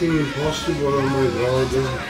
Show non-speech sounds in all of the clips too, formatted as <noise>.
fucking impossible, oh my god.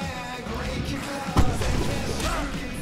Yeah, and kick out.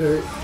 Okay.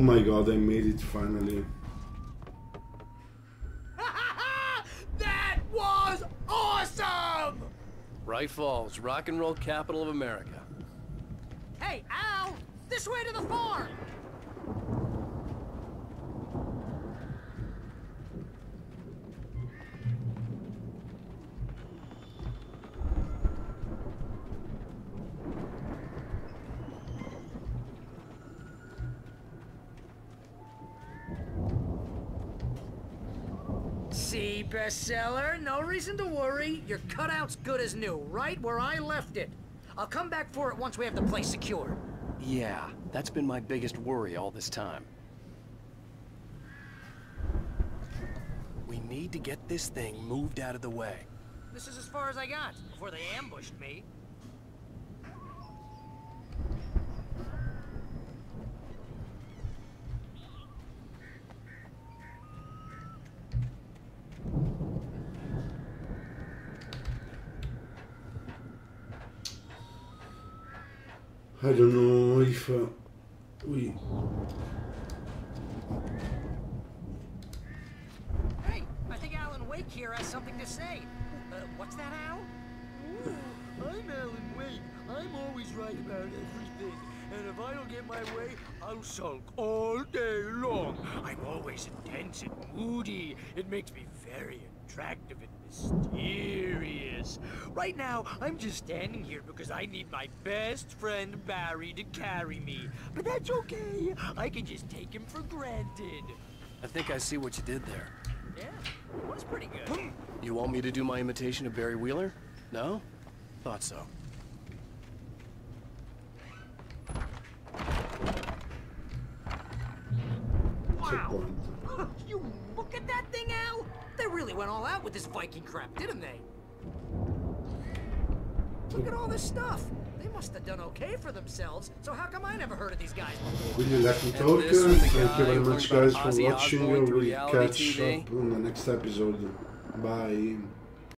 Oh my god, I made it finally. <laughs> that was awesome! Bright Falls, rock and roll capital of America. Hey, Al! This way to the farm! Bestseller? No reason to worry. Your cutout's good as new, right where I left it. I'll come back for it once we have the place secured. Yeah, that's been my biggest worry all this time. We need to get this thing moved out of the way. This is as far as I got before they ambushed me. I don't know if uh, we. Hey, I think Alan Wake here has something to say. Uh, what's that, Al? I'm Alan Wake. I'm always right about everything. And if I don't get my way, I'll sulk all day long. I'm always intense and moody. It makes me very attractive and mysterious. Right now, I'm just standing here because I need my best friend Barry to carry me. But that's okay. I can just take him for granted. I think I see what you did there. Yeah, it was pretty good. Hmm. You want me to do my imitation of Barry Wheeler? No? Thought so. Wow! you look at that thing, Al? They really went all out with this Viking crap, didn't they? Look at all this stuff. They must have done okay for themselves. So how come I never heard of these guys before? Will you let me talk? this was Thank you very much, guys, for watching. We'll catch TV. up on the next episode. Bye.